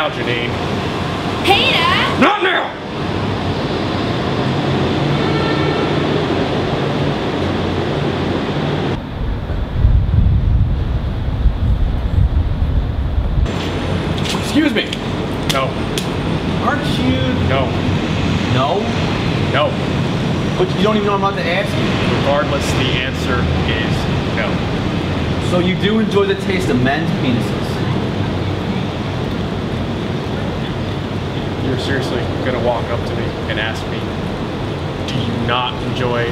Not now, Janine. Peter! Not now! Excuse me. No. Aren't you? No. No. No. But you don't even know I'm about to ask you. Regardless, the answer is no. So you do enjoy the taste of men's penises? You're seriously gonna walk up to me and ask me, do you not enjoy,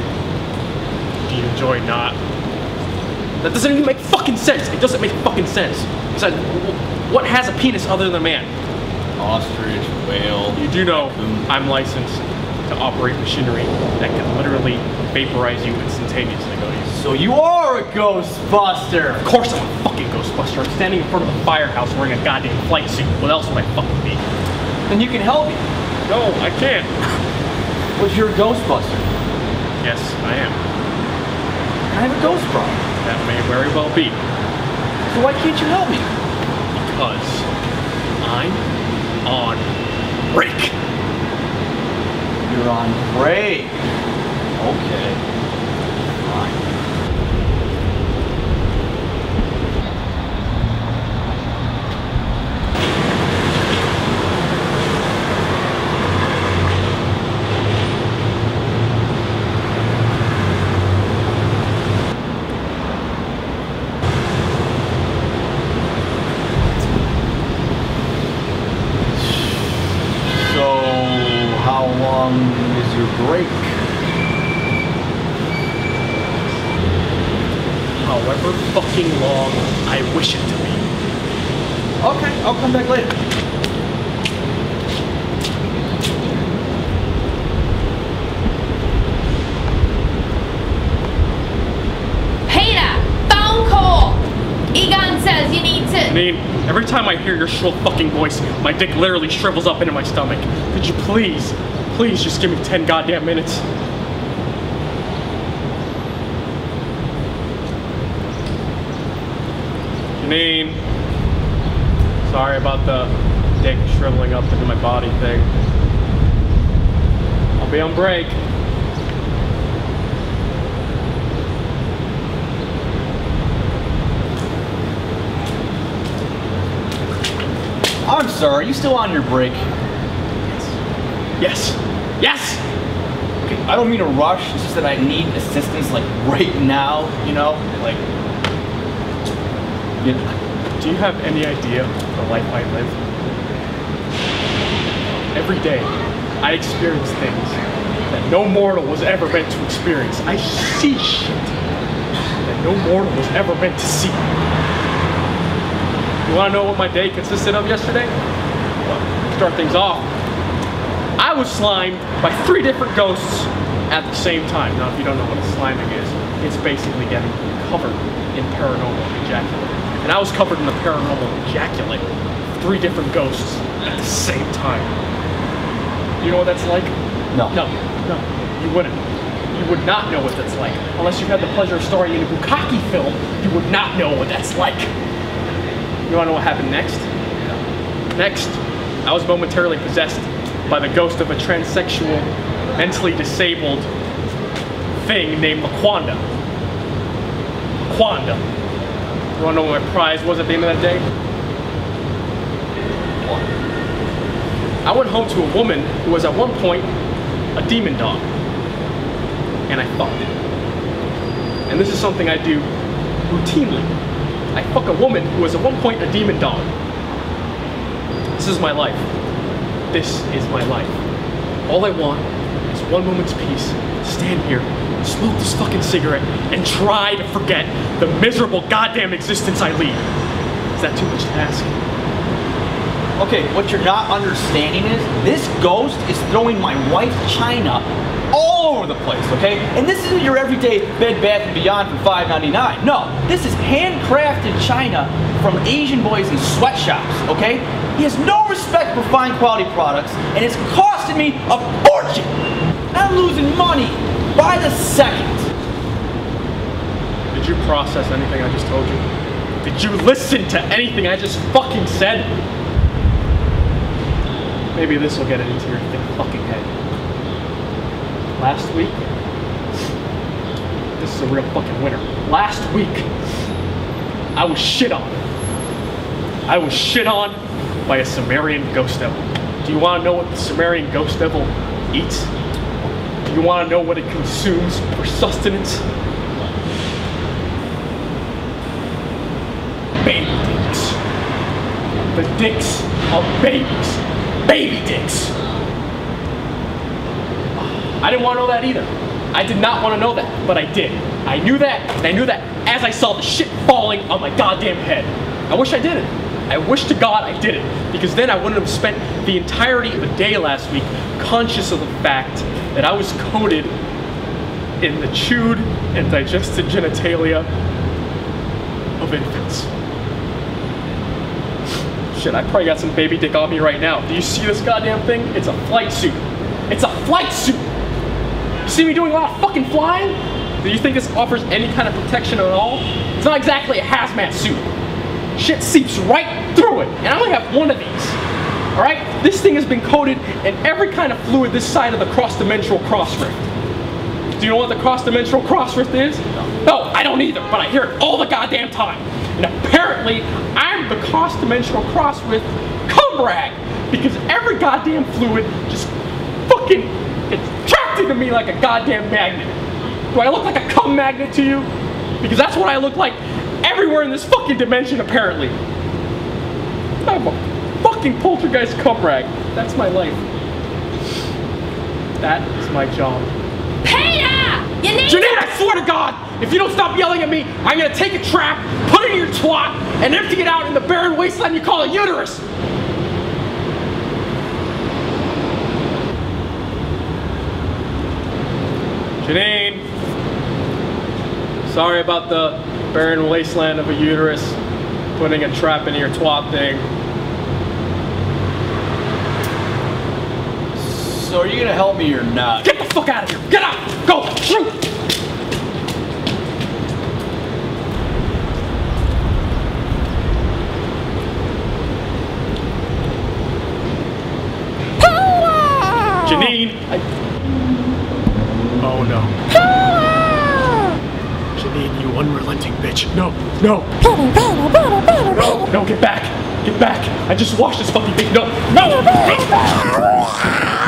do you enjoy not? That doesn't even make fucking sense. It doesn't make fucking sense. Besides, wh- what has a penis other than a man? Ostrich, whale. You do know I'm licensed to operate machinery that can literally vaporize you instantaneously. So you are a Ghostbuster. Of course I'm a fucking Ghostbuster. I'm standing in front of the firehouse wearing a goddamn flight suit. What else would I fucking be? Then you can help me. No, I can't. You're a Ghostbuster. Yes, I am. I have a ghost problem. That may very well be. So why can't you help me? Because I'm on break. You're on break. Okay. Fine. So, how long is your break? However fucking long I wish it to be. Okay, I'll come back later. Peter! Phone call! Egon says you need to. Mean, every time I hear your shrill fucking voice, my dick literally shrivels up into my stomach. Could you please, please just give me 10 goddamn minutes? Janine, sorry about the dick shriveling up into my body thing. I'll be on break. I'm sorry, are you still on your break? Yes, yes! Okay, I don't mean to rush, it's just that I need assistance like right now, you know? Like, Do you have any idea the life I live? Every day, I experience things that no mortal was ever meant to experience. I see shit that no mortal was ever meant to see. You wanna know what my day consisted of yesterday? Well, start things off, I was slimed by three different ghosts at the same time. Now, if you don't know what a sliming is, it's basically getting covered in paranormal ejaculate. And I was covered in the paranormal ejaculate. Three different ghosts at the same time. You know what that's like? No. No, no, you wouldn't. You would not know what that's like. Unless you had the pleasure of starring in a Bukkake film, you would not know what that's like. You wanna know what happened next? Next, I was momentarily possessed by the ghost of a transsexual, mentally disabled thing named Laquanda. Laquanda. You wanna know what my prize was at the end of that day? I went home to a woman who was at one point a demon dog. And I fucked it. And this is something I do routinely. I fuck a woman who was at one point a demon dog. This is my life. This is my life. All I want is one moment's peace. Stand here, smoke this fucking cigarette, and try to forget the miserable goddamn existence I lead. Is that too much to ask? Okay, what you're not understanding is this ghost is throwing my wife China all over the place, okay? And this isn't your everyday Bed Bath and Beyond for $5.99. No, this is handcrafted China from Asian boys in sweatshops, okay? He has no respect for fine quality products, and it's costing me a fortune. The second. Did you process anything I just told you? Did you listen to anything I just fucking said? maybe this will get it into your thick fucking head. Last week, this is a real fucking winner. Last week, I was shit on. I was shit on by a Sumerian ghost devil. Do you want to know what the Sumerian ghost devil eats? You want to know what it consumes for sustenance? Baby dicks. The dicks of babies. Baby dicks. I didn't want to know that either. I did not want to know that, but I did. I knew that, and I knew that as I saw the shit falling on my goddamn head. I wish I didn't. I wish to God I did it, because then I wouldn't have spent the entirety of the day last week conscious of the fact that I was coated in the chewed and digested genitalia of infants. Shit, I probably got some baby dick on me right now. Do you see this goddamn thing? It's a flight suit. It's a flight suit! You see me doing a lot of fucking flying? Do you think this offers any kind of protection at all? It's not exactly a hazmat suit. Shit seeps right through it, and I only have one of these. All right, this thing has been coated in every kind of fluid this side of the cross-dimensional cross rift. Do you know what the cross-dimensional cross rift is? No, I don't either, but I hear it all the goddamn time. And apparently, I'm the cross-dimensional cross rift because every goddamn fluid just fucking attracted to me like a goddamn magnet. Do I look like a cum magnet to you? Because that's what I look like everywhere in this fucking dimension, apparently. Fucking poltergeist cum rag. That's my life. That is my job. Peter! You need Janine, I swear to God, if you don't stop yelling at me, I'm gonna take a trap, put it in your twat, and empty it out in the barren wasteland you call a uterus. Janine, sorry about the barren wasteland of a uterus, putting a trap in your twat thing. So are you gonna help me or not? Get the fuck out of here! Get out! Go! Shoot! Janine! I... Oh no. Janine, you unrelenting bitch. No, no, no, no, get back! Get back! I just washed this fucking thing. No, no! No,